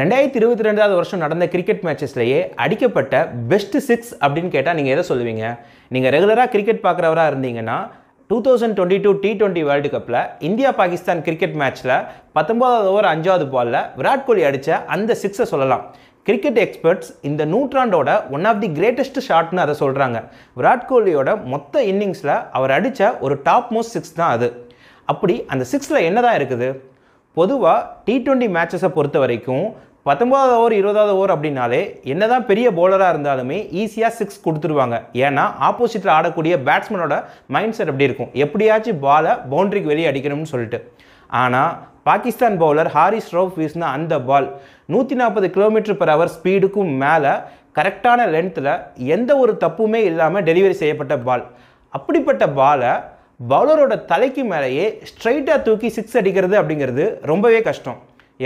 ரெண்டாயிரத்தி இருபத்தி ரெண்டாவது வருஷம் நடந்த கிரிக்கெட் மேட்சஸ்லேயே அடிக்கப்பட்ட பெஸ்ட் சிக்ஸ் அப்படின்னு கேட்டால் நீங்கள் எதை சொல்லுவீங்க? நீங்கள் ரெகுலராக கிரிக்கெட் பார்க்குறவராக இருந்தீங்கன்னா two thousand twenty two T twenty world கப்பில் இந்தியா பாகிஸ்தான் கிரிக்கெட் மேட்ச்சில் பத்தொன்பதாவது ஓவர் அஞ்சாவது பாலில் விராட் கோலி அடித்த அந்த சிக்ஸை சொல்லலாம். கிரிக்கெட் எக்ஸ்பர்ட்ஸ் இந்த நூற்றாண்டோட ஒன் ஆஃப் தி கிரேட்டஸ்ட் ஷாட்னு அதை சொல்கிறாங்க விராட் கோலியோட மொத்த இன்னிங்ஸில் அவர் அடித்த ஒரு டாப் மோஸ்ட் சிக்ஸ் தான் அது. அப்படி அந்த சிக்ஸில் என்னதான் இருக்குது? பொதுவாக டி ட்வெண்ட்டி மேட்சஸை பொறுத்த வரைக்கும் பத்தொன்பதாவது ஓவர் இருபதாவது ஓவர் அப்படின்னாலே என்னதான் பெரிய பவுலராக இருந்தாலுமே ஈஸியாக சிக்ஸ் கொடுத்துருவாங்க. ஏன்னா ஆப்போசிட்டில் ஆடக்கூடிய பேட்ஸ்மேனோட மைண்ட் செட் அப்படி இருக்கும்? எப்படியாச்சும் பாலை பவுண்ட்ரிக்கு வெளியே அடிக்கணும்னு சொல்லிட்டு. ஆனால் பாகிஸ்தான் பவுலர் ஹாரிஸ் ரவுஃப் வீசின அந்த பால் நூற்றி நாற்பது கிலோமீட்டர் பர் ஹவர் ஸ்பீடுக்கும் மேலே கரெக்டான லென்த்தில் எந்த ஒரு தப்புமே இல்லாமல் டெலிவரி செய்யப்பட்ட பால் அப்படிப்பட்ட பாலை பவுலரோட தலைக்கு மேலேயே ஸ்ட்ரைட்டாக தூக்கி சிக்ஸ் அடிக்கிறது அப்படிங்கிறது ரொம்பவே கஷ்டம்.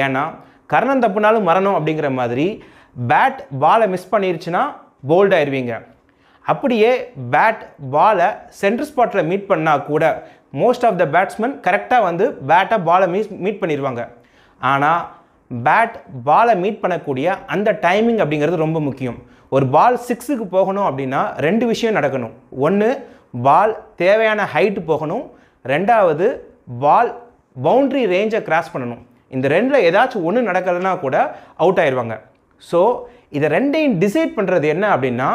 ஏன்னா கர்ணம் தப்புனாலும் மரணம் அப்படிங்கிற மாதிரி பேட் பாலை மிஸ் பண்ணிருச்சுன்னா போல்ட் ஆயிடுவீங்க அப்படியே பேட் பாலை சென்டர் ஸ்பாட்டில் மீட் பண்ணால் கூட மோஸ்ட் ஆஃப் த பேட்ஸ்மேன் கரெக்டாக வந்து பேட்டை பாலை மீஸ் மீட் பண்ணிடுவாங்க ஆனால் பேட் பாலை மீட் பண்ணக்கூடிய அந்த டைமிங் அப்படிங்கிறது ரொம்ப முக்கியம். ஒரு பால் சிக்ஸுக்கு போகணும் அப்படின்னா ரெண்டு விஷயம் நடக்கணும். ஒன்று பால் தேவையான ஹைட் போகணும். ரெண்டாவது பால் பவுண்ட்ரி ரேஞ்சை கிராஸ் பண்ணணும். இந்த ரெண்டில் ஏதாச்சும் ஒன்று நடக்கலைன்னா கூட அவுட் ஆயிடுவாங்க ஸோ இதை ரெண்டையும் டிசைட் பண்ணுறது என்ன அப்படின்னா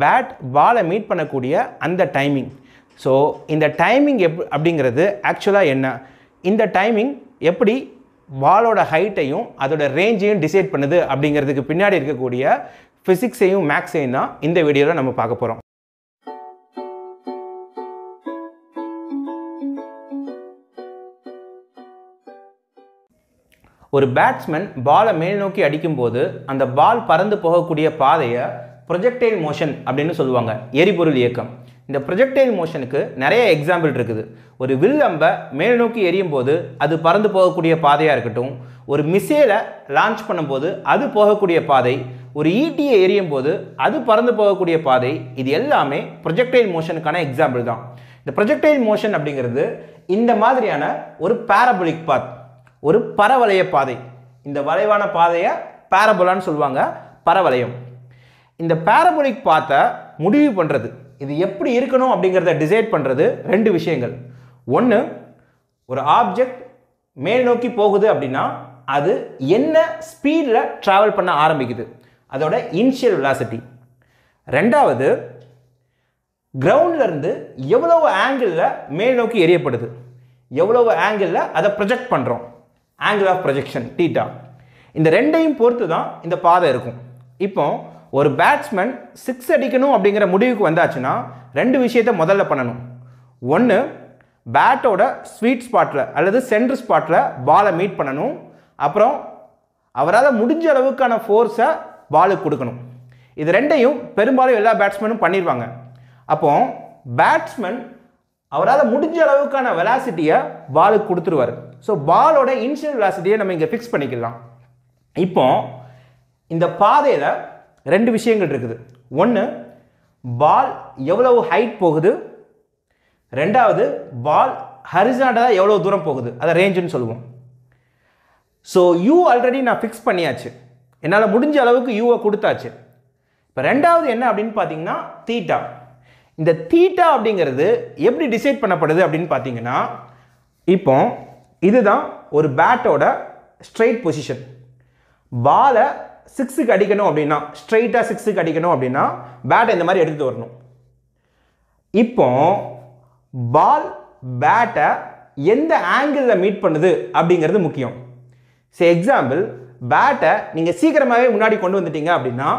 பேட் பாலை மீட் பண்ணக்கூடிய அந்த டைமிங் ஸோ இந்த டைமிங் எப் அப்படிங்கிறது ஆக்சுவலாக என்ன? இந்த டைமிங் எப்படி பாலோட ஹைட்டையும் அதோட ரேஞ்சையும் டிசைட் பண்ணுது அப்படிங்கிறதுக்கு பின்னாடி இருக்கக்கூடிய ஃபிசிக்ஸையும் மேக்ஸையும் தான் இந்த வீடியோவில் நம்ம பார்க்க போகிறோம் ஒரு பேட்ஸ்மேன் பாலை மேல் நோக்கி அடிக்கும்போது அந்த பால் பறந்து போகக்கூடிய பாதையை ப்ரொஜெக்டைல் மோஷன் அப்படின்னு சொல்லுவாங்க எரிபொருள் இயக்கம். இந்த ப்ரொஜெக்டைல் மோஷனுக்கு நிறைய எக்ஸாம்பிள் இருக்குது. ஒரு வில் அம்பை மேல் நோக்கி எரியும் போது அது பறந்து போகக்கூடிய பாதையாக இருக்கட்டும் ஒரு மிசைலை லான்ச் பண்ணும்போது அது போகக்கூடிய பாதை ஒரு ஈட்டியை எரியும் போது அது பறந்து போகக்கூடிய பாதை இது எல்லாமே ப்ரொஜெக்டைல் மோஷனுக்கான எக்ஸாம்பிள் தான். இந்த ப்ரொஜெக்டைல் மோஷன் அப்படிங்கிறது இந்த மாதிரியான ஒரு பேரபோலிக் பாத் ஒரு பரவளைய பாதை. இந்த வளைவான பாதையை பேரபோலான்னு சொல்லுவாங்க. பரவளையம். இந்த பேரபோலிக் பாத்தை முடிவு பண்ணுறது இது எப்படி இருக்கணும் அப்படிங்கிறத டிசைட் பண்ணுறது ரெண்டு விஷயங்கள். ஒன்று ஒரு ஆப்ஜெக்ட் மேல் நோக்கி போகுது அப்படின்னா அது என்ன ஸ்பீடில் ட்ராவல் பண்ண ஆரம்பிக்குது? அதோட இனிஷியல் வெலாசிட்டி ரெண்டாவது கிரவுண்ட்லேருந்து எவ்வளவு ஆங்கிளில் மேல் நோக்கி எரியப்படுது எவ்வளவு ஆங்கிளில் அதை ப்ரொஜெக்ட் பண்ணுறோம் ஆங்கிள் ஆஃப் ப்ரொஜெக்ஷன் டீட்டா இந்த ரெண்டையும் பொறுத்து தான் இந்த பாதை இருக்கும். இப்போ ஒரு பேட்ஸ்மேன் சிக்ஸ் அடிக்கணும் அப்படிங்கிற முடிவுக்கு வந்தாச்சுன்னா ரெண்டு விஷயத்தை முதல்ல பண்ணணும். ஒன்று பேட்டோட ஸ்வீட் ஸ்பாட்டில் அல்லது சென்டர் ஸ்பாட்டில் பாலை மீட் பண்ணணும். அப்புறம் அவரால் முடிஞ்ச அளவுக்கான ஃபோர்ஸை பாலுக்கு கொடுக்கணும். இது ரெண்டையும் பெரும்பாலும் எல்லா பேட்ஸ்மேனும் பண்ணிடுவாங்க அப்போது பேட்ஸ்மேன் அவரால் முடிஞ்ச அளவுக்கான வெலாசிட்டியை பாலுக்கு கொடுத்துருவார். ஸோ பாலோட இனிஷியல் வெலாசிட்டியை நம்ம இங்கே ஃபிக்ஸ் பண்ணிக்கலாம். இப்போ இந்த பாதையில் ரெண்டு விஷயங்கள் இருக்குது. ஒன்று பால் எவ்வளவு ஹைட் போகுது? ரெண்டாவது பால் ஹரிசாண்டலாக எவ்வளோ தூரம் போகுது? அதை ரேஞ்சுன்னு சொல்லுவோம். ஸோ யூ ஆல்ரெடி நான் ஃபிக்ஸ் பண்ணியாச்சு. என்னால் முடிஞ்ச அளவுக்கு யூவை கொடுத்தாச்சு. இப்போ ரெண்டாவது என்ன அப்படின்னு பார்த்தீங்கன்னா தீட்டா இந்த தீட்டா அப்படிங்கிறது எப்படி டிசைட் பண்ணப்படுது அப்படின்னு பார்த்தீங்கன்னா இப்போ இதுதான் ஒரு பேட்டோட ஸ்ட்ரைட் பொசிஷன் பாலை சிக்ஸுக்கு அடிக்கணும் அப்படின்னா ஸ்ட்ரைட்டாக சிக்ஸுக்கு அடிக்கணும் அப்படின்னா பேட்டை இந்த மாதிரி எடுத்துகிட்டு வரணும். இப்போ பால் பேட்டை எந்த ஆங்கிளில் மீட் பண்ணுது அப்படிங்கிறது முக்கியம். சரி எக்ஸாம்பிள் பேட்டை நீங்கள் சீக்கிரமாகவே முன்னாடி கொண்டு வந்துட்டீங்க அப்படின்னா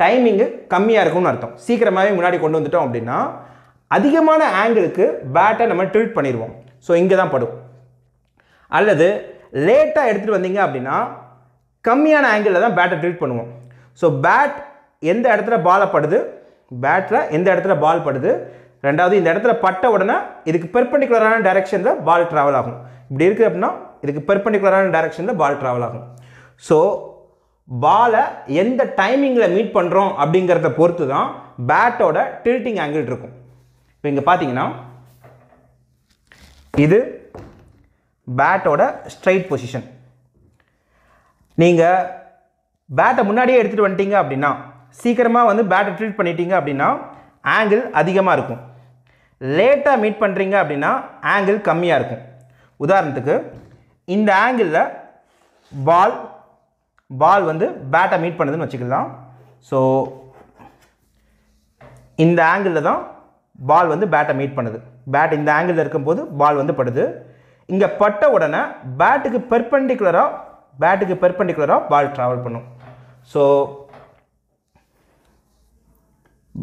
டைமிங்கு கம்மியாக இருக்கும்னு அர்த்தம். சீக்கிரமாகவே முன்னாடி கொண்டு வந்துட்டோம் அப்படின்னா அதிகமான ஆங்கிளுக்கு பேட்டை நம்ம டில்ட் பண்ணிடுவோம். ஸோ இங்கே தான் படும். அல்லது லேட்டாக எடுத்துகிட்டு வந்தீங்க அப்படின்னா கம்மியான ஆங்கிளில் தான் பேட்டை ட்ரீட் பண்ணுவோம். ஸோ பேட் எந்த இடத்துல பாலை படுது? பேட்டில் எந்த இடத்துல பால் படுது? ரெண்டாவது இந்த இடத்துல பட்ட உடனே இதுக்கு பெர்பெண்டிகுலரான டைரெக்ஷனில் பால் ட்ராவல் ஆகும். இப்படி இருக்குது அப்படின்னா இதுக்கு பெர்பெண்டிகுலரான டைரெக்ஷனில் பால் ட்ராவல் ஆகும். ஸோ பாலை எந்த டைமிங்கில் மீட் பண்ணுறோம் அப்படிங்கிறத பொறுத்து தான் பேட்டோட டில்ட்டிங் ஆங்கிள் இருக்கும். இப்போ இங்கே பார்த்தீங்கன்னா இது பேட்டோட ஸ்ட்ரைட் பொசிஷன் நீங்கள் பேட்டை முன்னாடியே எடுத்துகிட்டு வந்துட்டீங்க அப்படின்னா சீக்கிரமாக வந்து பேட்டை ட்ரீட் பண்ணிட்டீங்க அப்படின்னா ஆங்கிள் அதிகமாக இருக்கும். லேட்டாக மீட் பண்ணுறீங்க அப்படின்னா ஆங்கிள் கம்மியாக இருக்கும். உதாரணத்துக்கு இந்த ஆங்கிளில் பால் பால் வந்து பேட்டை மீட் பண்ணுதுன்னு வச்சுக்கலாம். ஸோ இந்த ஆங்கிளில் தான் பால் வந்து பேட்டை மீட் பண்ணுது. பேட் இந்த ஆங்கிளில் இருக்கும்போது பால் வந்து படுது. இங்கே பட்ட உடனே பேட்டுக்கு பெர்பெண்டிகுலராக பேட்டுக்கு பெர்பெண்டிகுலராக பால் ட்ராவல் பண்ணும். ஸோ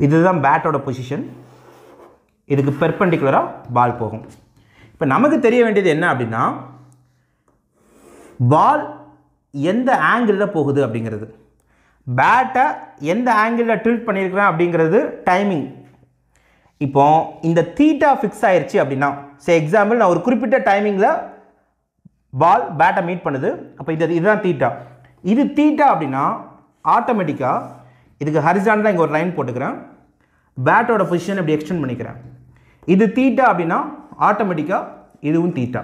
இதுதான் பேட்டோட பொசிஷன் இதுக்கு பெர்பெண்டிகுலராக பால் போகும். இப்போ நமக்கு தெரிய வேண்டியது என்ன அப்படின்னா பால் எந்த ஆங்கிளில் போகுது அப்படிங்கிறது. பேட்டை எந்த ஆங்கிளில் ட்ரில்ட் பண்ணியிருக்கிறேன் அப்படிங்கிறது டைமிங் இப்போ இந்த தீட்டா ஃபிக்ஸ் ஆயிடுச்சு அப்படின்னா சே எக்ஸாம்பிள் நான் ஒரு குறிப்பிட்ட டைமிங்கில் பால் பேட்டை மீட் பண்ணுது. அப்போ இது இதுதான் தீட்டா இது தீட்டா அப்படின்னா ஆட்டோமேட்டிக்காக இதுக்கு ஹரிசான்டாக இங்கே ஒரு லைன் போட்டுக்கிறேன். பேட்டோட பொசிஷன் இப்படி எக்ஸ்டெண்ட் பண்ணிக்கிறேன். இது தீட்டா அப்படின்னா ஆட்டோமேட்டிக்காக இதுவும் தீட்டா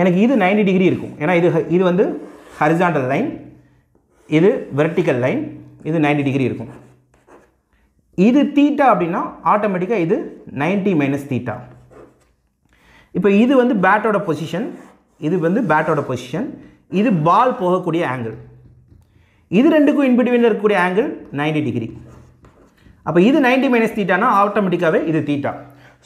எனக்கு இது 90 டிகிரி இருக்கும். ஏன்னா இது இது வந்து ஹரிசாண்டல் லைன் இது வெர்டிக்கல் லைன் இது 90 டிகிரி இருக்கும். இது தீட்டா அப்படின்னா ஆட்டோமேட்டிக்காக இது 90 மைனஸ் தீட்டா இப்போ இது வந்து பேட்டோட பொசிஷன் இது வந்து பேட்டோட பொசிஷன் இது பால் போகக்கூடிய ஆங்கிள் இது ரெண்டுக்கும் இன்பிட்வீன் இருக்கக்கூடிய ஆங்கிள் 90 டிகிரி அப்போ இது 90 மைனஸ் தீட்டானா ஆட்டோமேட்டிக்காகவே இது தீட்டா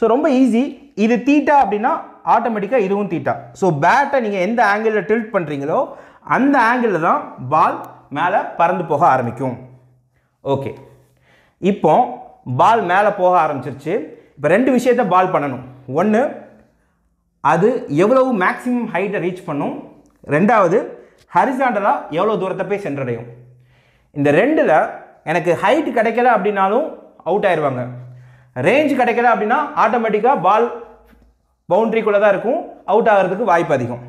ஸோ ரொம்ப ஈஸி இது தீட்டா அப்படின்னா ஆட்டோமேட்டிக்காக இதுவும் தீட்டா ஸோ பேட்டை நீங்கள் எந்த ஆங்கிளில் டில்ட் பண்ணுறீங்களோ அந்த ஆங்கிளில் தான் பால் மேலே பறந்து போக ஆரம்பிக்கும். ஓகே இப்போ பால் மேலே போக ஆரம்பிச்சிருச்சு. இப்போ ரெண்டு விஷயத்த பால் பண்ணணும். ஒன்று அது எவ்வளவு மேக்ஸிமம் ஹைட்டை ரீச் பண்ணும். ரெண்டாவது ஹரிசாண்டலாக எவ்வளோ தூரத்தை போய் சென்றடையும். இந்த ரெண்டில் எனக்கு ஹைட் கிடைக்கல அப்படின்னாலும் அவுட் ஆயிடுவாங்க ரேஞ்ச் கிடைக்கல அப்படின்னா ஆட்டோமேட்டிக்காக பால் பவுண்ட்ரிக்குள்ளே தான் இருக்கும். அவுட் ஆகிறதுக்கு வாய்ப்பு அதிகம்.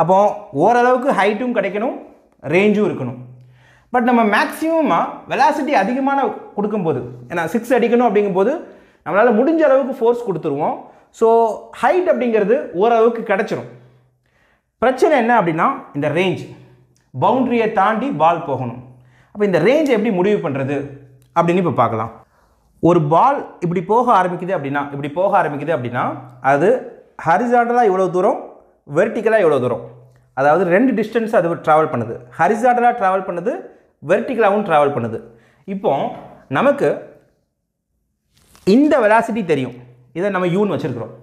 அப்போ ஓரளவுக்கு ஹைட்டும் கிடைக்கணும் ரேஞ்சும் இருக்கணும். பட் நம்ம மேக்ஸிமமாக வெலாசிட்டி அதிகமான கொடுக்கும்போது ஏன்னா சிக்ஸ் அடிக்கணும் அப்படிங்கும்போது நம்மளால் முடிஞ்ச அளவுக்கு ஃபோர்ஸ் கொடுத்துருவோம். ஸோ ஹைட் அப்படிங்கிறது ஓரளவுக்கு கிடச்சிரும். பிரச்சனை என்ன அப்படின்னா இந்த ரேஞ்ச் பவுண்ட்ரியை தாண்டி பால் போகணும். அப்போ இந்த ரேஞ்ச் எப்படி முடிவு பண்ணுறது அப்படின்னு இப்போ பார்க்கலாம். ஒரு பால் இப்படி போக ஆரம்பிக்குது அப்படின்னா இப்படி போக ஆரம்பிக்குது அப்படின்னா அது ஹரிசாண்டலாக இவ்வளோ தூரம் வெர்டிக்கலாக இவ்வளோ தூரம். அதாவது ரெண்டு டிஸ்டன்ஸ் அது ட்ராவல் பண்ணுது. ஹரிசாண்டலாக ட்ராவல் பண்ணுது வெர்டிக்கலாகவும் ட்ராவல் பண்ணுது. இப்போ நமக்கு இந்த வெலாசிட்டி தெரியும். இதை நம்ம யூன்னு வச்சுருக்குறோம்.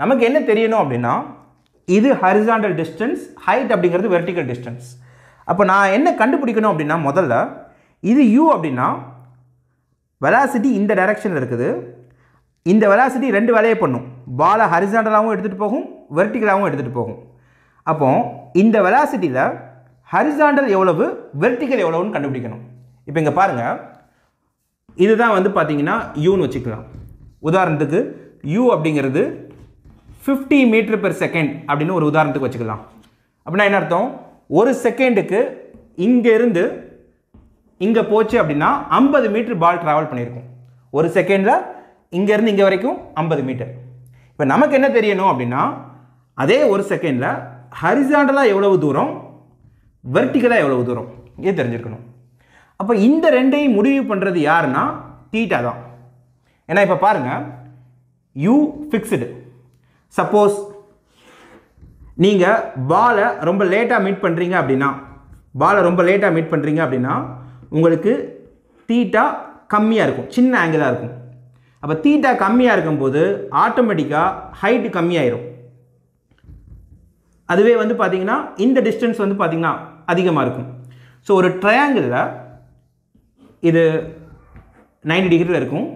நமக்கு என்ன தெரியணும் அப்படின்னா இது ஹரிசாண்டல் டிஸ்டன்ஸ் ஹைட் அப்படிங்கிறது வெர்டிக்கல் டிஸ்டன்ஸ் அப்போ நான் என்ன கண்டுபிடிக்கணும் அப்படின்னா முதல்ல இது யூ அப்படின்னா வெலாசிட்டி இந்த டைரக்ஷனில் இருக்குது. இந்த வெலாசிட்டி ரெண்டு வேலையை பண்ணும். பாலை ஹரிசாண்டலாகவும் எடுத்துகிட்டு போகும் வெர்டிக்கலாகவும் எடுத்துகிட்டு போகும். அப்போ இந்த வெலாசிட்டியில் ஹரிசாண்டல் எவ்வளவு வெர்டிக்கல் எவ்வளவுன்னு கண்டுபிடிக்கணும். இப்போ இங்கே பாருங்கள் இதுதான் வந்து பார்த்தீங்கன்னா யூன்னு வச்சுக்கலாம். உதாரணத்துக்கு யூ அப்படிங்கிறது ஃபிஃப்டி மீட்ரு பெர் செகண்ட் அப்படின்னு ஒரு உதாரணத்துக்கு வச்சுக்கலாம். அப்படின்னா என்ன அர்த்தம்? ஒரு செகண்டுக்கு இங்கேருந்து இங்கே போச்சு அப்படின்னா ஐம்பது மீட்ரு பால் ட்ராவல் பண்ணியிருக்கும். ஒரு செகண்டில் இங்கேருந்து இங்கே வரைக்கும் ஐம்பது மீட்டர். இப்போ நமக்கு என்ன தெரியணும் அப்படின்னா அதே ஒரு செகண்டில் ஹரிசாண்டலாக எவ்வளவு தூரம் வெர்டிக்கலாக எவ்வளவு தூரம் இது தெரிஞ்சிருக்கணும். அப்போ இந்த ரெண்டையும் முடிவு பண்ணுறது யாருன்னா டீட்டா தான். ஏன்னா இப்போ பாருங்கள் யூ ஃபிக்ஸ்டு சப்போஸ் நீங்கள் பாலை ரொம்ப லேட்டாக மீட் பண்ணுறீங்க அப்படின்னா பாலை ரொம்ப லேட்டாக மீட் பண்ணுறீங்க அப்படின்னா உங்களுக்கு தீட்டா கம்மியாக இருக்கும். சின்ன ஆங்கிளாக இருக்கும். அப்போ தீட்டா கம்மியாக இருக்கும்போது ஆட்டோமேட்டிக்காக ஹைட்டு கம்மியாயிரும். அதுவே வந்து பார்த்தீங்கன்னா இந்த டிஸ்டன்ஸ் வந்து பார்த்திங்கன்னா அதிகமாக இருக்கும். ஸோ ஒரு ட்ரையாங்கிளில் இது 90 டிகிரியில் இருக்கும்.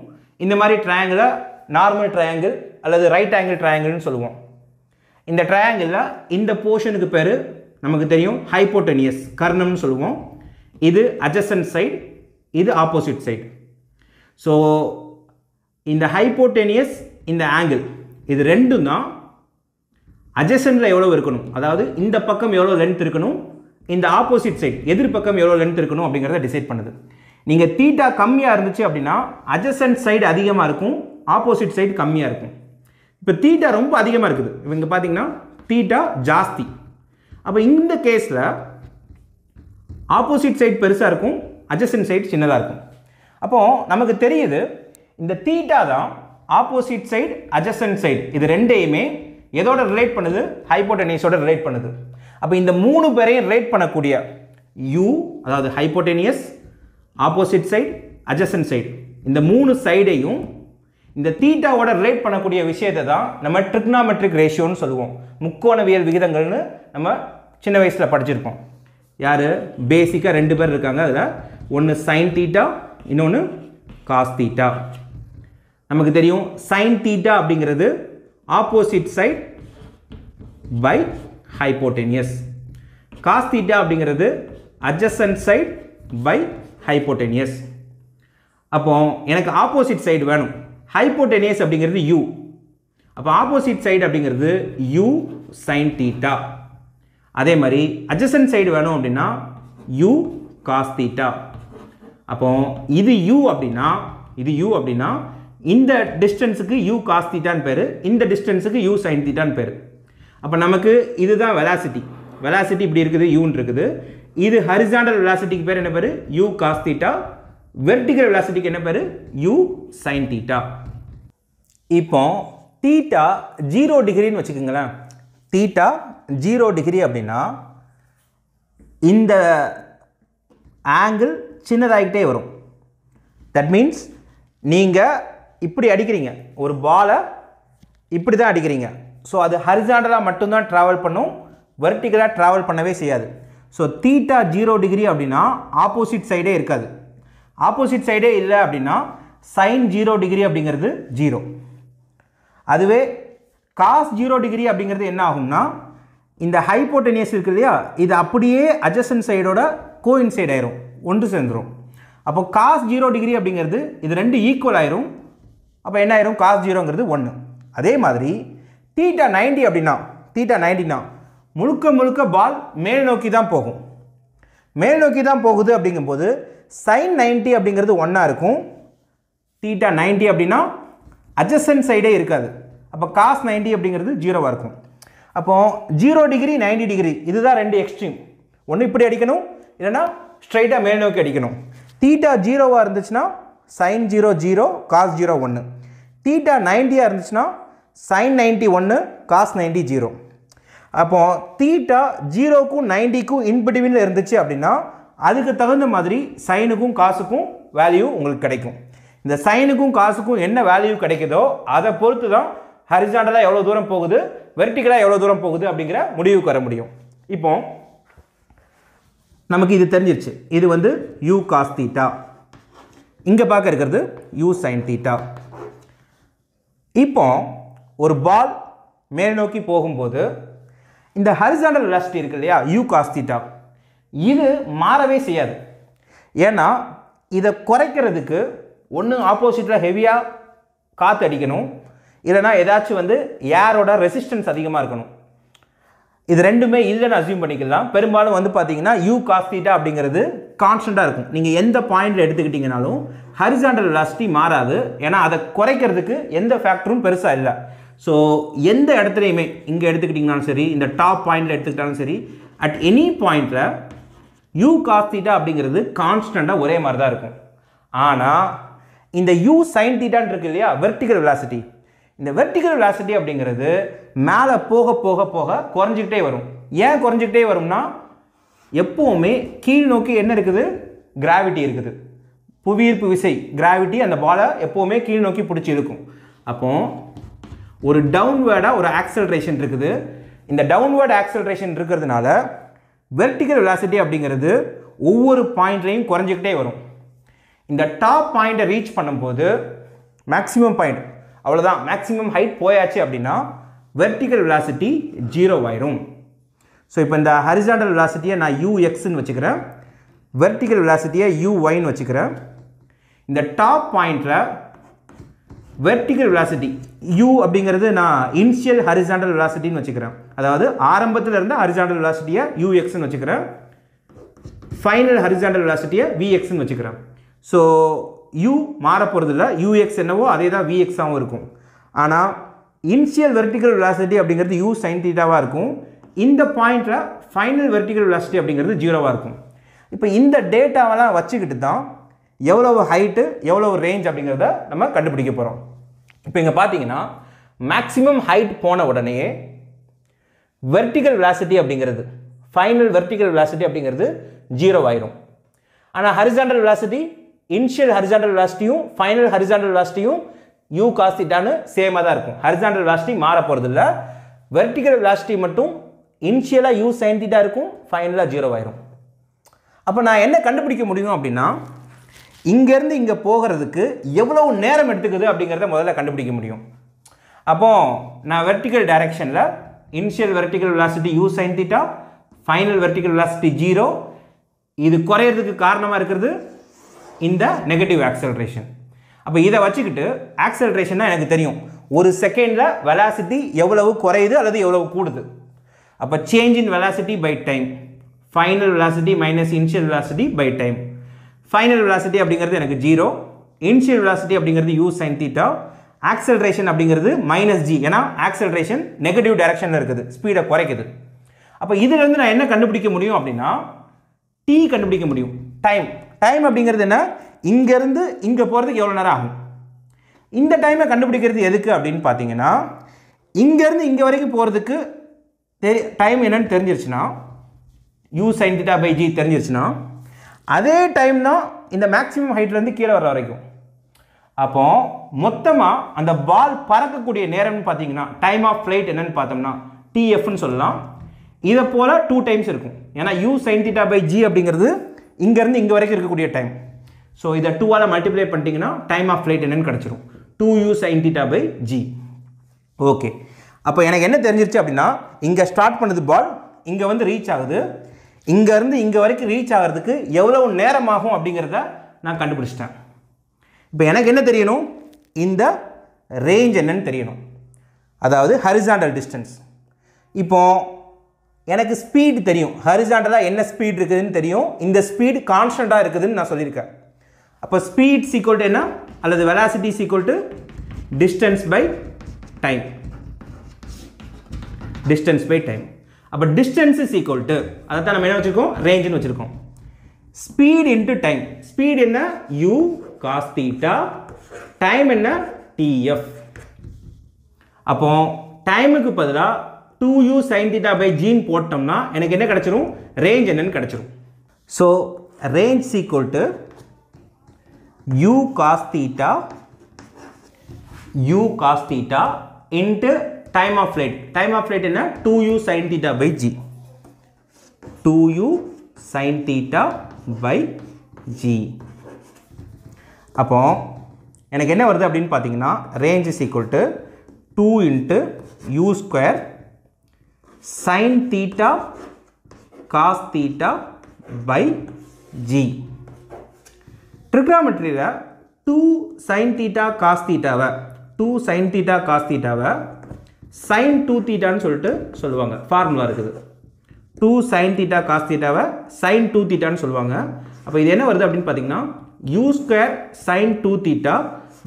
இந்த மாதிரி ட்ரையாங்கிளை நார்மல் ட்ரையாங்கிள் அல்லது ரைட் ஆங்கிள் ட்ரையாங்கிள்னு சொல்லுவோம். இந்த ட்ரையாங்கிளில் இந்த போர்ஷனுக்கு பேர் நமக்கு தெரியும் ஹைப்போட்டனியஸ் கர்ணம்னு சொல்லுவோம். இது அஜசன்ட் சைடு இது ஆப்போசிட் சைடு ஸோ இந்த ஹைப்போட்டேனியஸ் இந்த ஆங்கிள் இது ரெண்டும் தான் அட்ஜசனில் எவ்வளோ இருக்கணும்? அதாவது இந்த பக்கம் எவ்வளோ லென்த் இருக்கணும்? இந்த ஆப்போசிட் சைடு எதிர் பக்கம் எவ்வளோ லென்த் இருக்கணும்? அப்படிங்கிறத டிசைட் பண்ணுது. நீங்கள் தீட்டா கம்மியாக இருந்துச்சு அப்படின்னா அட்ஜசன்ட் சைடு அதிகமாக இருக்கும் ஆப்போசிட் சைடு கம்மியாக இருக்கும். இப்போ தீட்டா ரொம்ப அதிகமாக இருக்குது. இவங்க பார்த்தீங்கன்னா தீட்டா ஜாஸ்தி. அப்போ இந்த கேஸில் ஆப்போசிட் சைட் பெருசாக இருக்கும் அஜசன் சைடு சின்னதாக இருக்கும். அப்போது நமக்கு தெரியுது இந்த தீட்டா தான் ஆப்போசிட் சைடு அஜசன் சைடு இது ரெண்டையுமே எதோட ரிலேட் பண்ணுது? ஹைப்போட்டனியஸோட ரிலேட் பண்ணுது. அப்போ இந்த மூணு பேரையும் ரிலேட் பண்ணக்கூடிய யூ அதாவது hypotenuse opposite side adjacent side இந்த மூணு சைடையும் இந்த தீட்டாவோட ரிலேட் பண்ணக்கூடிய விஷயத்தை தான் நம்ம ட்ரிக்னாமெட்ரிக் ரேஷியோன்னு சொல்லுவோம். முக்கோணவியல் விகிதங்கள்னு நம்ம சின்ன வயசில் படிச்சிருப்போம். யார்? பேசிக்காக ரெண்டு பேர் இருக்காங்க. அதில் ஒன்று சைன் தீட்டா இன்னொன்று காஸ் தீட்டா நமக்கு தெரியும் சைன் தீட்டா அப்படிங்கிறது opposite side by hypotenuse cos theta அப்படிங்கிறது அட்ஜசன்ட் சைட் பை ஹைப்போட்டேனியஸ் அப்போ எனக்கு ஆப்போசிட் சைடு வேணும். ஹைப்போட்டேனியஸ் அப்படிங்கிறது யூ அப்போ ஆப்போசிட் சைடு அப்படிங்கிறது யூ சைன் தீட்டா அதே மாதிரி அட்ஜசன்ட் சைடு வேணும் அப்படின்னா யூ காஸ் தீட்டா அப்போ இது யூ அப்படின்னா இது யூ அப்படின்னா இந்த டிஸ்டன்ஸுக்கு யூ காஸ் தீட்டான்னு பேர் இந்த டிஸ்டன்ஸுக்கு யூ சைன் தீட்டான்னு பேர். அப்போ நமக்கு இதுதான் வெலாசிட்டி வெலாசிட்டி இப்படி இருக்குது யூன்னு இருக்குது. இது ஹரிசாண்டல் வெலாசிட்டிக்கு பேர் என்ன பேர்? யூ காஸ் தீட்டா வெர்டிகல் வெலாசிட்டிக்கு என்ன பேர்? யூ சைன் தீட்டா இப்போ தீட்டா ஜீரோ டிகிரின்னு வச்சுக்கோங்களேன். தீட்டா ஜீரோ டிகிரி அப்படின்னா இந்த ஆங்கிள் சின்னதாகிட்டே வரும். தட் மீன்ஸ் நீங்கள் இப்படி அடிக்கிறீங்க. ஒரு பாலை இப்படி தான் அடிக்கிறீங்க. ஸோ அது ஹரிசாண்டலாக மட்டும்தான் ட்ராவல் பண்ணும். வெர்டிகலாக ட்ராவல் பண்ணவே செய்யாது. ஸோ தீட்டா ஜீரோ டிகிரி அப்படின்னா ஆப்போசிட் சைடே இருக்காது. ஆப்போசிட் சைடே இல்லை அப்படின்னா சைன் ஜீரோ டிகிரி அப்படிங்கிறது ஜீரோ அதுவே காஸ் ஜீரோ டிகிரி அப்படிங்கிறது என்ன ஆகும்னா இந்த ஹைப்போட்டனியஸ் இருக்குது இல்லையா? இது அப்படியே அஜசன் சைடோட கோயின்சைட் ஆயிரும். ஒன்று சேர்ந்துடும் அப்போ காஸ் ஜீரோ டிகிரி அப்படிங்கிறது இது ரெண்டு ஈக்குவல் ஆயிரும். அப்போ என்ன ஆயிரும்? காஸ் ஜீரோங்கிறது ஒன்று அதே மாதிரி தீட்டா நைன்டி அப்படின்னா தீட்டா நைன்டினா முழுக்க முழுக்க பால் மேல் நோக்கி தான் போகும். மேல் நோக்கி தான் போகுது அப்படிங்கும்போது சைன் நைன்ட்டி அப்படிங்கிறது ஒன்றா இருக்கும். தீட்டா நைன்டி அப்படின்னா அஜசன் சைடே இருக்காது. அப்போ காஸ் நைன்டி அப்படிங்கிறது ஜீரோவாக இருக்கும். அப்போ ஜீரோ டிகிரி 90 டிகிரி இதுதான் ரெண்டு எக்ஸ்ட்ரீம் ஒன்று இப்படி அடிக்கணும் இல்லைன்னா ஸ்ட்ரைட்டாக மேல் நோக்கி அடிக்கணும். தீட்டா ஜீரோவாக இருந்துச்சுன்னா sine zero zero cos zero ஒன்று தீட்டா நைன்ட்டியாக இருந்துச்சுன்னா சைன் நைன்ட்டி ஒன்று காஸ் நைன்ட்டி ஜீரோ அப்போது தீட்டா ஜீரோக்கும் நைன்ட்டிக்கும் இன்பிடிவில் இருந்துச்சு அப்படின்னா அதுக்கு தகுந்த மாதிரி சைனுக்கும் காசுக்கும் வேல்யூ உங்களுக்கு கிடைக்கும். இந்த சைனுக்கும் காசுக்கும் என்ன வேல்யூ கிடைக்குதோ அதை பொறுத்து தான் ஹரிசாண்டலாக எவ்வளோ தூரம் போகுது? வெர்டிகலாக எவ்வளோ தூரம் போகுது அப்படிங்கிற முடிவுக்கு வர முடியும். இப்போ நமக்கு இது தெரிஞ்சிருச்சு. இது வந்து யூ காஸ் தீட்டா இங்கே பார்க்க இருக்கிறது யூ சைன் தீட்டா இப்போ ஒரு பால் மேல் நோக்கி போகும்போது இந்த ஹரிசாண்டல் வெலாசிட்டி இருக்கு இல்லையா? யூ காஸ் தீட்டா இது மாறவே செய்யாது. ஏன்னா இதை குறைக்கிறதுக்கு ஒன்று ஆப்போசிட்டில் ஹெவியாக காற்று அடிக்கணும். இல்லைனா ஏதாச்சும் வந்து ஏரோட ரெசிஸ்டன்ஸ் அதிகமாக இருக்கணும். இது ரெண்டுமே இல்லைன்னு அசியூம் பண்ணிக்கலாம். பெரும்பாலும் வந்து பார்த்தீங்கன்னா யூ காஸ்தீட்டா அப்படிங்கிறது கான்ஸ்டண்ட்டாக இருக்கும். நீங்கள் எந்த பாயிண்டில் எடுத்துக்கிட்டிங்கனாலும் ஹரிசாண்டல் வெலாசிட்டி மாறாது. ஏன்னா அதை குறைக்கிறதுக்கு எந்த ஃபேக்டரும் பெருசாக இல்லை. ஸோ எந்த இடத்துலையுமே இங்கே எடுத்துக்கிட்டிங்கனாலும் சரி இந்த டாப் பாயிண்டில் எடுத்துக்கிட்டாலும் சரி அட் எனி பாயிண்டில் யூ காஸ்தீட்டா அப்படிங்கிறது கான்ஸ்டண்ட்டாக ஒரே மாதிரி தான் இருக்கும். ஆனால் இந்த யூ சைன் தீட்டான் இருக்கு இல்லையா வெர்டிகல் வெலாசிட்டி இந்த வெர்டிகல் வெலாசிட்டி அப்படிங்கிறது மேலே போக போக போக குறைஞ்சிக்கிட்டே வரும். ஏன் குறைஞ்சிக்கிட்டே வரும்னா எப்போவுமே கீழ் நோக்கி என்ன இருக்குது? கிராவிட்டி இருக்குது. புவியீர்ப்பு விசை கிராவிட்டி அந்த பாலை எப்போவுமே கீழ் நோக்கி பிடிச்சி இருக்கும் அப்போ ஒரு டவுன்வேர்டாக ஒரு ஆக்சலரேஷன் இருக்குது. இந்த டவுன்வேர்ட் ஆக்சலரேஷன் இருக்கிறதுனால வெர்டிகல் வெலாசிட்டி அப்படிங்கிறது ஒவ்வொரு பாயிண்ட்லையும் குறைஞ்சிக்கிட்டே வரும். இந்த டாப் பாயிண்ட்டை ரீச் பண்ணும்போது மேக்ஸிமம் பாயிண்ட் அவ்வளோதான் மேக்ஸிமம் ஹைட் போயாச்சு அப்படின்னா வெர்டிகல் விலாசிட்டி ஜீரோ ஆயிரும். ஸோ இப்போ இந்த ஹரிசாண்டல் விலாசிட்டியை நான் யூ எக்ஸ்ன்னு வச்சுக்கிறேன். வெர்டிகல் விலாசிட்டியை யூ ஒய்ன்னு வச்சுக்கிறேன். இந்த டாப் பாயிண்டில் வெர்டிகல் விலாசிட்டி யூ அப்படிங்கிறது நான் இனிஷியல் ஹரிசாண்டல் விலாசிட்டின்னு வச்சுக்கிறேன். அதாவது ஆரம்பத்தில் இருந்த ஹரிசாண்டல் விலாசிட்டியை யூ எக்ஸ்ன்னு வச்சுக்கிறேன். ஃபைனல் ஹரிசாண்டல் விலாசிட்டியை விஎக்ஸ்ன்னு வச்சுக்கிறேன். ஸோ யூ மாறப்போகிறது இல்லை யூஎக்ஸ் என்னவோ அதே தான் விஎக்ஸாகவும் இருக்கும். ஆனால் இனிஷியல் வெர்டிகல் வெலாசிட்டி அப்படிங்கிறது யூ சைன் தீட்டாவாக இருக்கும். இந்த பாயிண்டில் ஃபைனல் வெர்டிகல் வெலாசிட்டி அப்படிங்கிறது ஜீரோவாக இருக்கும். இப்போ இந்த டேட்டாவெல்லாம் வச்சுக்கிட்டு தான் எவ்வளவு ஹைட்டு எவ்வளவு ரேஞ்ச் அப்படிங்கிறத நம்ம கண்டுபிடிக்க போகிறோம் இப்போ இங்கே பார்த்தீங்கன்னா மேக்ஸிமம் ஹைட் போன உடனே வெர்டிகல் வெலாசிட்டி அப்படிங்கிறது ஃபைனல் வெர்டிகல் வெலாசிட்டி அப்படிங்கிறது ஜீரோ ஆயிரும். ஆனால் ஹரிசாண்டல் வெலாசிட்டி இனிஷியல் ஹரிசாண்டல் வெலாசிட்டியும் ஃபைனல் ஹரிசாண்டல் வெலாசிட்டியும் யூ காஸ்திட்டான்னு சேமாக தான் இருக்கும். ஹரிசாண்டல் வெலாசிட்டி மாற போகிறது இல்லை வெர்டிகல் வெலாசிட்டி மட்டும் இனிஷியலாக யூ சைன் தீட்டா இருக்கும் ஃபைனலாக ஜீரோ ஆயிரும். அப்போ நான் என்ன கண்டுபிடிக்க முடியும் அப்படின்னா இங்கேருந்து இங்கே போகிறதுக்கு எவ்வளவு நேரம் எடுத்துக்குது அப்படிங்கிறத முதல்ல கண்டுபிடிக்க முடியும். அப்போ நான் வெர்டிக்கல் டைரெக்ஷனில் initial vertical velocity u sine theta final vertical velocity zero இது குறையிறதுக்கு காரணமாக இருக்கிறது? இந்த நெகட்டிவ் ஆக்சலரேஷன் அப்போ இதை வச்சுக்கிட்டு ஆக்சலரேஷன்னா எனக்கு தெரியும். ஒரு செகண்டில் வெலாசிட்டி எவ்வளவு குறையுது அல்லது எவ்வளவு கூடுது? அப்போ change in velocity by time final velocity minus initial velocity by time final velocity அப்படிங்கிறது எனக்கு ஜீரோ இன்ஷியல் வெலாசிட்டி அப்படிங்கிறது யூ சைன் தீட்டா ஆக்சலரேஷன் அப்படிங்கிறது மைனஸ் ஜி ஏன்னா ஆக்சலரேஷன் நெகட்டிவ் டைரக்ஷனில் இருக்குது. ஸ்பீடை குறைக்குது. அப்போ இதுலேருந்து நான் என்ன கண்டுபிடிக்க முடியும் அப்படின்னா டி கண்டுபிடிக்க முடியும். டைம் டைம் அப்படிங்கிறது என்ன? இங்கேருந்து இங்கே போகிறதுக்கு எவ்வளோ நேரம் ஆகும்? இந்த டைமை கண்டுபிடிக்கிறது எதுக்கு அப்படின்னு பார்த்தீங்கன்னா இங்கேருந்து இங்கே வரைக்கும் போகிறதுக்கு தெரி டைம் என்னன்னு தெரிஞ்சிருச்சுன்னா u sine theta by g தெரிஞ்சிருச்சுன்னா அதே டைம் தான் இந்த மேக்ஸிமம் ஹைட்லேருந்து கீழே வர வரைக்கும். அப்போ மொத்தமாக அந்த பால் பறக்கக்கூடிய நேரம்னு பார்த்தீங்கன்னா டைம் ஆஃப் ஃப்ளைட் என்னன்னு பார்த்தோம்னா டிஎஃப்னு சொல்லலாம். இதை போல் டூ டைம்ஸ் இருக்கும். ஏன்னா u sine theta by g அப்படிங்கிறது இங்கேருந்து இங்கே வரைக்கும் இருக்கக்கூடிய டைம் ஸோ இதை டூவால் மல்டிப்ளை பண்ணிட்டீங்கன்னா டைம் ஆஃப் ஃப்ளைட் என்னன்னு கிடச்சிரும். Two u sine theta by g okay அப்போ எனக்கு என்ன தெரிஞ்சிருச்சு அப்படின்னா இங்கே ஸ்டார்ட் பண்ணது பால் இங்கே வந்து ரீச் ஆகுது. இங்கேருந்து இங்கே வரைக்கும் ரீச் ஆகிறதுக்கு எவ்வளவு நேரம் ஆகும் அப்படிங்கிறத நான் கண்டுபிடிச்சிட்டேன். இப்போ எனக்கு என்ன தெரியணும்? இந்த ரேஞ்ச் என்னன்னு தெரியணும். அதாவது ஹரிசாண்டல் டிஸ்டன்ஸ் இப்போ எனக்கு ஸ்பீடு தெரியும். ஹரிசாண்டலாக என்ன ஸ்பீட் இருக்குதுன்னு தெரியும். இந்த ஸ்பீடு கான்ஸ்டண்ட்டாக இருக்குதுன்னு நான் சொல்லியிருக்கேன். அப்போ ஸ்பீட் சீக்வல் டு என்ன? அல்லது velocity equal to distance by time distance by time அப்போ டிஸ்டன்ஸ் இஸ் ஈக்குவல் டு அதை தான் நம்ம என்ன வச்சுருக்கோம்? ரேஞ்சுன்னு வச்சுருக்கோம். ஸ்பீட் இன்ட்டு டைம் ஸ்பீட் என்ன? யூ காஸ் தீட்டா டைம் என்ன? டிஎஃப் அப்போ டைமுக்கு பதிலாக two u sine theta by gene போட்டோம்னா எனக்கு என்ன கிடச்சிரும்? ரேஞ்ச் என்னன்னு கிடச்சிரும். So range equal to u cos theta u cos theta into time of flight time of flight என்ன? Two u sine theta by g two u sine theta by g அப்போ எனக்கு என்ன வருது அப்படின்னு பார்த்தீங்கன்னா range is equal to two into u square sine theta cos theta by g ட்ரிக்னாமெட்ரியில் two sine theta cos தீட்டாவை two sine theta cos தீட்டாவை sine two தீட்டான்னு சொல்லிட்டு சொல்லுவாங்க. ஃபார்முலா இருக்குது. டூ சைன் தீட்டா காஸ் தீட்டாவை சைன் டூ தீட்டான்னு சொல்லுவாங்க. அப்போ இது என்ன வருது அப்படின்னு பார்த்தீங்கன்னா u square sine two theta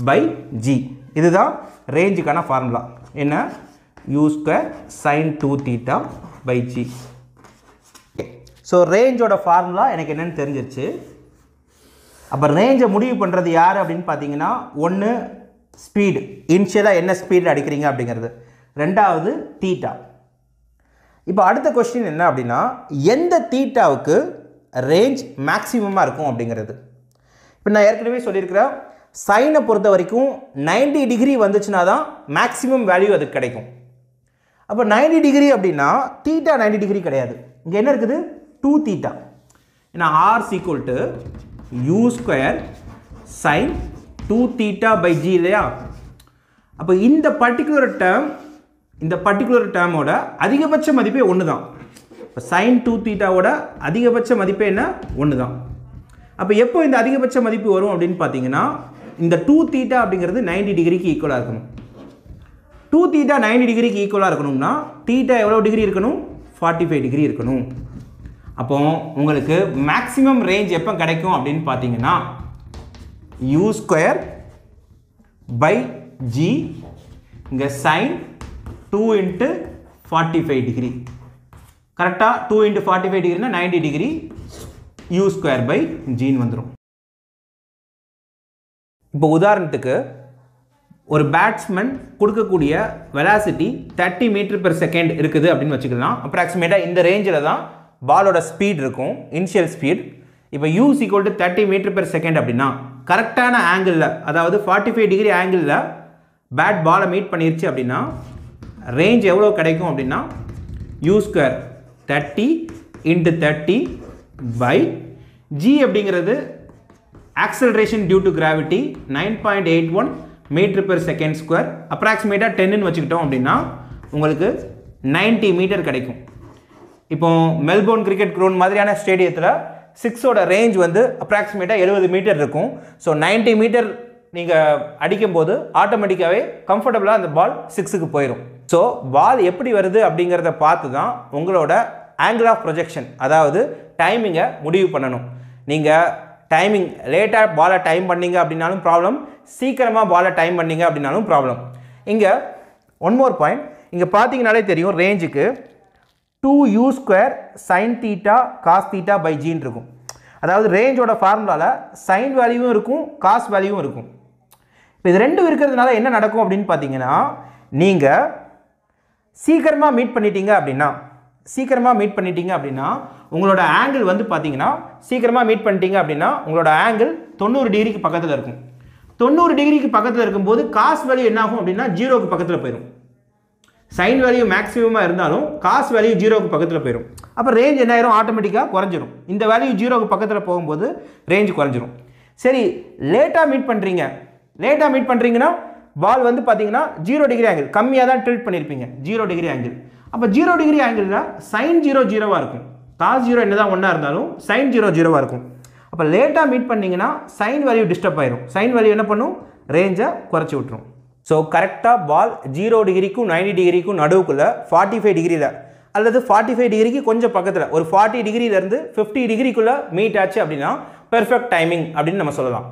by g இதுதான் ரேஞ்சுக்கான ஃபார்முலா என்ன? U square sine two theta by g so ரேஞ்சோட formula எனக்கு என்னென்னு தெரிஞ்சிருச்சு. அப்போ ரேஞ்சை முடிவு பண்ணுறது யார் அப்படின்னு பார்த்தீங்கன்னா ஒன்று ஸ்பீடு இனிஷியலாக என்ன ஸ்பீடில் அடிக்கிறீங்க அப்படிங்கிறது. ரெண்டாவது தீட்டா இப்போ அடுத்த கொஸ்டின் என்ன அப்படின்னா எந்த தீட்டாவுக்கு ரேஞ்ச் மேக்ஸிமமாக இருக்கும் அப்படிங்கிறது. இப்போ நான் ஏற்கனவே சொல்லியிருக்கிறேன் சைனை பொறுத்த வரைக்கும் 90 டிகிரி வந்துச்சுன்னா தான் மேக்ஸிமம் வேல்யூ அதுக்கு கிடைக்கும். அப்போ 90 டிகிரி அப்படின்னா தீட்டா 90 டிகிரி கிடையாது. இங்கே என்ன இருக்குது? டூ தீட்டா ஏன்னா R equal to u square sine two theta by G இல்லையா? அப்போ இந்த பர்டிகுலர் டேர்ம் இந்த பர்டிகுலர் டேர்மோட அதிகபட்ச மதிப்பே ஒன்று தான் இப்போ சைன் டூ தீட்டாவோட அதிகபட்ச மதிப்பே என்ன? ஒன்று தான் அப்போ எப்போ இந்த அதிகபட்ச மதிப்பு வரும் அப்படின்னு பார்த்தீங்கன்னா இந்த டூ தீட்டா அப்படிங்கிறது 90 டிகிரிக்கு ஈக்குவலாக இருக்கணும். டூ தீட்டா 90 டிகிரிக்கு ஈக்குவலாக இருக்கணும்னா தீட்டா எவ்வளோ டிகிரி இருக்கணும்? ஃபார்ட்டி ஃபைவ் டிகிரி இருக்கணும். அப்போ உங்களுக்கு மேக்ஸிமம் ரேஞ்ச் எப்போ கிடைக்கும் அப்படின்னு பார்த்தீங்கன்னா யூ ஸ்கொயர் பை ஜி இங்கே sine two into forty five degree கரெக்டாக two into forty five டிகிரினா ninety degree u square by ஜின்னு வந்துடும் இப்போ உதாரணத்துக்கு ஒரு பேட்ஸ்மேன் கொடுக்கக்கூடிய velocity thirty metre per second இருக்குது அப்படின்னு வச்சுக்கலாம். அப்ராக்சிமேட்டாக இந்த ரேஞ்சில் தான் பாலோட ஸ்பீட் இருக்கும் இனிஷியல் ஸ்பீட் இப்போ u equal to thirty metre per second அப்படின்னா கரெக்டான ஆங்கிளில் அதாவது ஃபார்ட்டி ஃபைவ் டிகிரி ஆங்கிளில் பேட் பாலை மீட் பண்ணிருச்சு அப்படின்னா ரேஞ்ச் எவ்வளோ கிடைக்கும் அப்படின்னா u square thirty into thirty by g அப்படிங்கிறது acceleration due to gravity nine point eight one metre per second square அப்ராக்சிமேட்டாக டென்னு வச்சுக்கிட்டோம் அப்படின்னா உங்களுக்கு 90 மீட்டர் கிடைக்கும். இப்போ மெல்போர்ன் கிரிக்கெட் க்ரௌண்ட் மாதிரியான ஸ்டேடியத்தில் சிக்ஸோட ரேஞ்ச் வந்து அப்ராக்சிமேட்டாக எழுபது மீட்டர் இருக்கும். ஸோ 90 மீட்டர் நீங்கள் அடிக்கும்போது ஆட்டோமேட்டிக்காகவே கம்ஃபர்டபுளாக அந்த பால் சிக்ஸுக்கு போயிடும் ஸோ பால் எப்படி வருது அப்படிங்கிறத பார்த்து தான் உங்களோட ஆங்கிள் ஆஃப் ப்ரொஜெக்ஷன் அதாவது டைமிங்கை முடிவு பண்ணணும். நீங்கள் டைமிங் லேட்டாக பாலை டைம் பண்ணீங்க அப்படின்னாலும் ப்ராப்ளம் சீக்கிரமாக பாலை டைம் பண்ணிங்க அப்படின்னாலும் ப்ராப்ளம் இங்கே ஒன் மோர் பாயிண்ட் இங்கே பார்த்தீங்கனாலே தெரியும் ரேஞ்சுக்கு two u square sine theta cos theta by ஜின்னு இருக்கும். அதாவது ரேஞ்சோட ஃபார்முலாவில் சைன் வேல்யூவும் இருக்கும் காஸ் வேல்யூவும் இருக்கும். இப்போ இது ரெண்டும் இருக்கிறதுனால என்ன நடக்கும் அப்படின்னு பார்த்தீங்கன்னா நீங்கள் சீக்கிரமாக மீட் பண்ணிட்டீங்க அப்படின்னா சீக்கிரமாக மீட் பண்ணிட்டீங்க அப்படின்னா உங்களோட ஆங்கிள் வந்து பார்த்தீங்கன்னா சீக்கிரமாக மீட் பண்ணிட்டீங்க அப்படின்னா உங்களோட ஆங்கிள் தொண்ணூறு டிகிரிக்கு பக்கத்தில் இருக்கும். தொண்ணூறு டிகிரிக்கு பக்கத்தில் இருக்கும்போது காஸ் வேல்யூ என்ன ஆகும் அப்படின்னா ஜீரோக்கு பக்கத்தில் போயிடும் சைன் வேல்யூ மேக்ஸிமமாக இருந்தாலும் காஸ் வேல்யூ ஜீரோக்கு பக்கத்தில் போயிடும் அப்போ ரேஞ்ச் என்ன ஆயிரும்? ஆட்டோமேட்டிக்காக குறைஞ்சிரும். இந்த வேல்யூ ஜீரோக்கு பக்கத்தில் போகும்போது ரேஞ்ச் குறைஞ்சிரும். சரி லேட்டாக மீட் பண்ணுறீங்க லேட்டாக மீட் பண்ணுறீங்கன்னா பால் வந்து பார்த்தீங்கன்னா ஜீரோ டிகிரி ஆங்கிள் கம்மியாக தான் ட்ரீட் பண்ணியிருப்பீங்க ஜீரோ டிகிரி ஆங்கிள் அப்போ ஜீரோ டிகிரி ஆங்கிள்னா சைன் ஜீரோ ஜீரோவாக இருக்கும். காஸ் ஜீரோ என்ன தான் ஒன்றா இருந்தாலும் சைன் ஜீரோ ஜீரோவாக இருக்கும். அப்போ லேட்டாக மீட் பண்ணிங்கன்னா சைன் வேல்யூ டிஸ்டர்ப் ஆயிரும். சைன் வேல்யூ என்ன பண்ணும்? ரேஞ்சை குறைச்சி விட்ரும் ஸோ கரெக்டாக பால் ஜீரோ டிகிரிக்கும் நைன்டி டிகிரிக்கும் நடுவுக்குள்ளே ஃபார்ட்டி ஃபைவ் டிகிரியில் அல்லது ஃபார்ட்டி ஃபைவ் டிகிரிக்கு கொஞ்சம் பக்கத்தில் ஒரு ஃபார்ட்டி டிகிரியிலேருந்து ஃபிஃப்டி டிகிரிக்குள்ளே மீட் ஆச்சு அப்படின்னா பெர்ஃபெக்ட் டைமிங் அப்படின்னு நம்ம சொல்லலாம்.